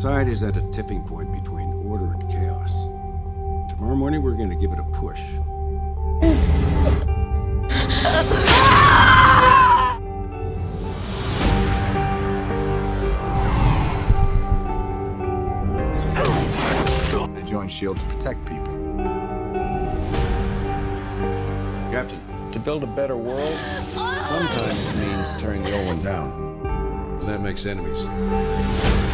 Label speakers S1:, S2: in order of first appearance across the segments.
S1: side is at a tipping point between order and chaos. Tomorrow morning, we're going to give it a push.
S2: I joined S.H.I.E.L.D. to protect people.
S1: Captain,
S3: To build a better world, sometimes means tearing the old one down.
S1: that makes enemies.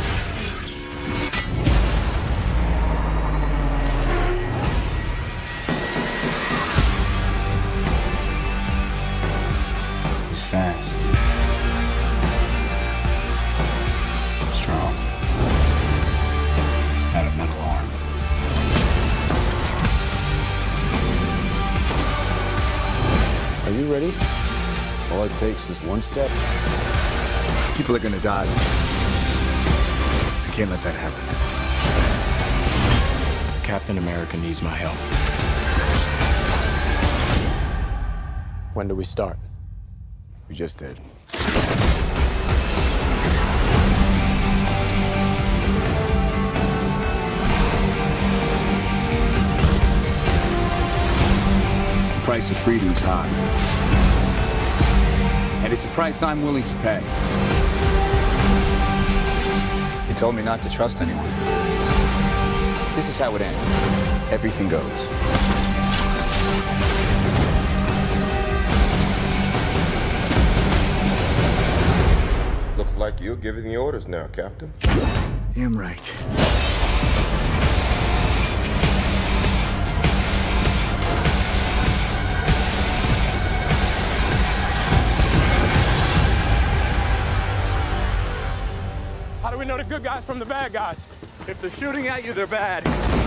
S2: Fast. Strong. Had a metal arm.
S3: Are you ready? All it takes is one step.
S2: People are gonna die. I can't let that happen.
S4: Captain America needs my help. When do we start?
S2: We just did. The price of freedom's high. And it's a price I'm willing to pay. He told me not to trust anyone. This is how it ends. Everything goes.
S5: Like you're giving the orders now, Captain.
S2: Damn right.
S4: How do we know the good guys from the bad guys? If they're shooting at you, they're bad.